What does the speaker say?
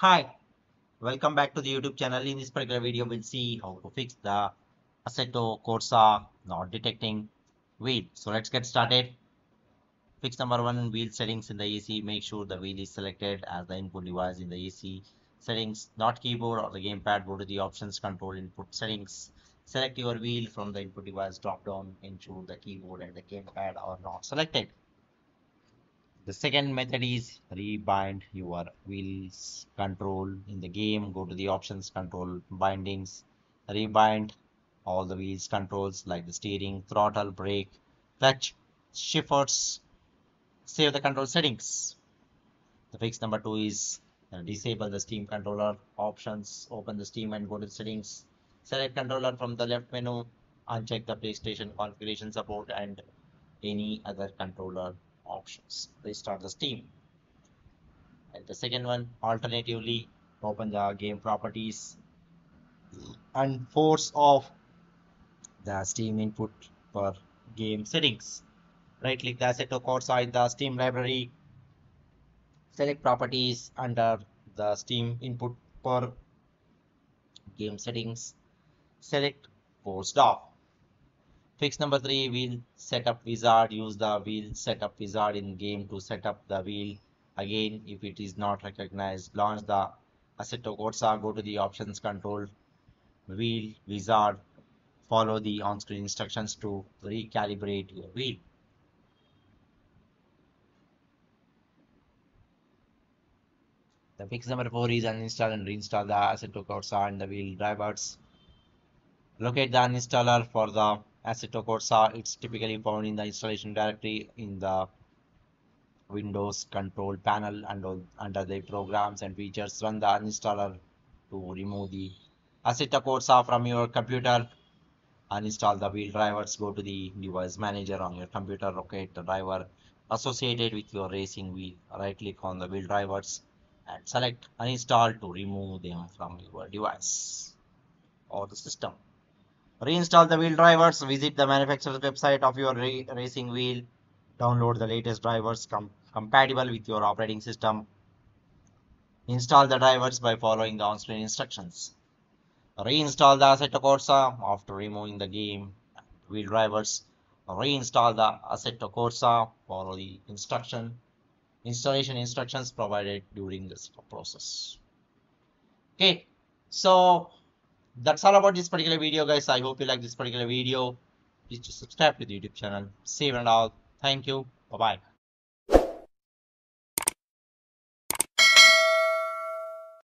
Hi, welcome back to the YouTube channel. In this particular video, we'll see how to fix the Assetto Corsa not detecting wheel. So let's get started. Fix number one, wheel settings in the AC. Make sure the wheel is selected as the input device in the AC settings, not keyboard or the gamepad. Go to the options control input settings. Select your wheel from the input device drop down. Ensure the keyboard and the gamepad are not selected. The second method is rebind your wheels control in the game. Go to the options control bindings, rebind all the wheels controls like the steering, throttle, brake, clutch, shifters. Save the control settings. The fix number two is uh, disable the Steam controller options. Open the Steam and go to settings. Select controller from the left menu. Uncheck the PlayStation configuration support and any other controller options. Restart the Steam. And the second one, alternatively, open the game properties and force off the Steam input per game settings. Right click the Assetto Corsa in the Steam library. Select properties under the Steam input per game settings. Select forced off. Fix number three, wheel setup wizard. Use the wheel setup wizard in game to set up the wheel. Again, if it is not recognized, launch the Assetto Corsa. Go to the options control, wheel wizard. Follow the on-screen instructions to recalibrate your wheel. The fix number four is uninstall and reinstall the Assetto Corsa and the wheel drivers. Locate the uninstaller for the Assetto Corsa. It's typically found in the installation directory in the Windows control panel and under the programs and features. Run the uninstaller to remove the Assetto Corsa from your computer. Uninstall the wheel drivers. Go to the device manager on your computer. Locate the driver associated with your racing wheel. Right click on the wheel drivers and select uninstall to remove them from your device or the system. Reinstall the wheel drivers. Visit the manufacturer's website of your racing wheel. Download the latest drivers com compatible with your operating system. Install the drivers by following the on-screen instructions. Reinstall the Assetto Corsa after removing the game wheel drivers. Reinstall the Assetto Corsa. Follow the instruction installation instructions provided during this process. Okay, so that's all about this particular video guys. I hope you like this particular video. Please subscribe to the youtube channel. Save and all. Thank you. Bye bye